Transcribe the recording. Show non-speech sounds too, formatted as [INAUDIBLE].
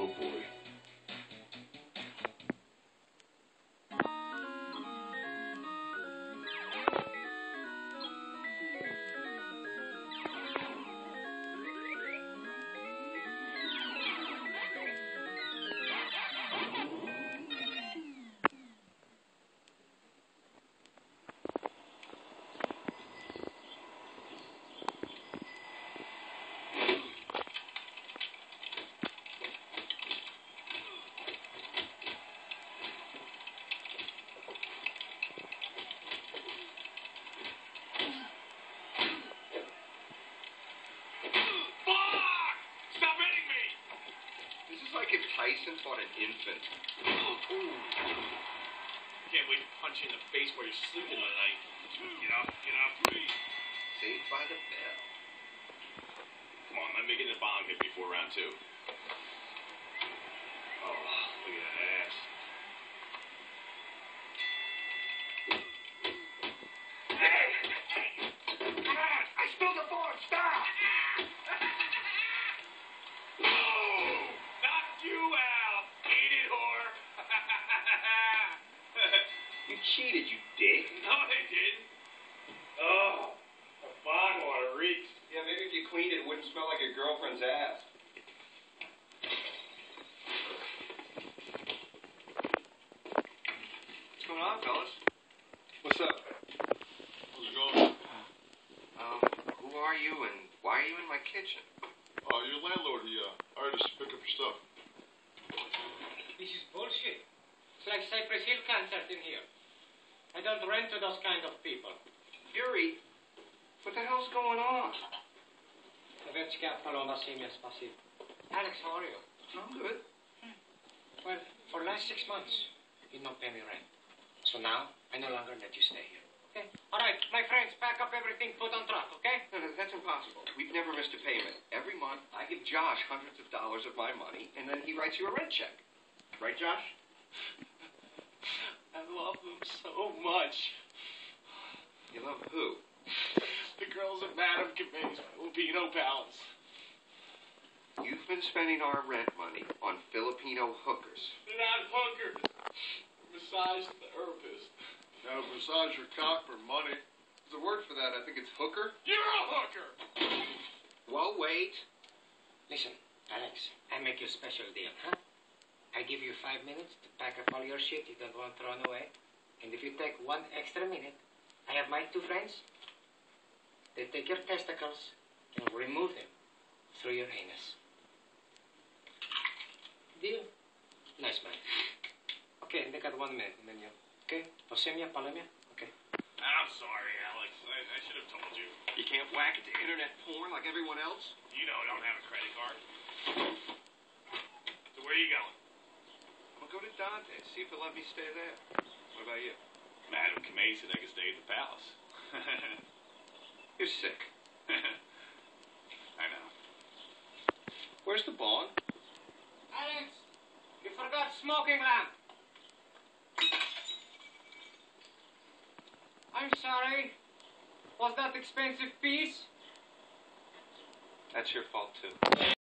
Oh boy. Like if Tyson fought an infant. Can't wait to punch you in the face while you're sleeping tonight. Get up, get up. Saved by the bell. Come on, I'm making a bomb hit before round two. Oh, look at that You cheated, you dick. [LAUGHS] no, I didn't. Oh, the bog water reeks. Yeah, maybe if you cleaned it, it wouldn't smell like your girlfriend's ass. What's going on, fellas? What's up? How's it going? Um, who are you and why are you in my kitchen? Uh, your landlord, he, uh, hired us to pick up your stuff. This is bullshit. It's like Cypress Hill concert in here. I don't rent to those kind of people. Fury, what the hell's going on? Ovechka, Paloma, Simia, Spasibo. Alex, how are you? I'm good. Well, for the last six months, you did not pay me rent. So now, I no longer let you stay here. Okay? All right, my friends, pack up everything, put on truck, okay? No, [LAUGHS] no, that's impossible. We've never missed a payment. Every month, I give Josh hundreds of dollars of my money, and then he writes you a rent check. Right, Josh? I love them so much. You love who? The girls at Madame Cabay's Filipino palace. You've been spending our rent money on Filipino hookers. They're not hookers. Massage therapist. Now, massage your cock for money. There's a word for that. I think it's hooker. You're a hooker. Well, wait. Listen, Alex, I make you a special deal, huh? I give you five minutes to pack up all your shit you don't want thrown away. And if you take one extra minute, I have my two friends. They take your testicles and remove them through your anus. Deal? Nice man. Okay, they got one minute, and then you. Okay? Posemia, palemia? Okay. I'm sorry, Alex. I, I should have told you. You can't whack it to internet porn like everyone else? You know I don't have a credit card. So where are you going? Well, go to Dante. See if he'll let me stay there. What about you? Madame Kamei said I could stay at the palace. [LAUGHS] You're sick. [LAUGHS] I know. Where's the bong? Alex, you forgot smoking lamp. I'm sorry. Was that expensive piece? That's your fault, too.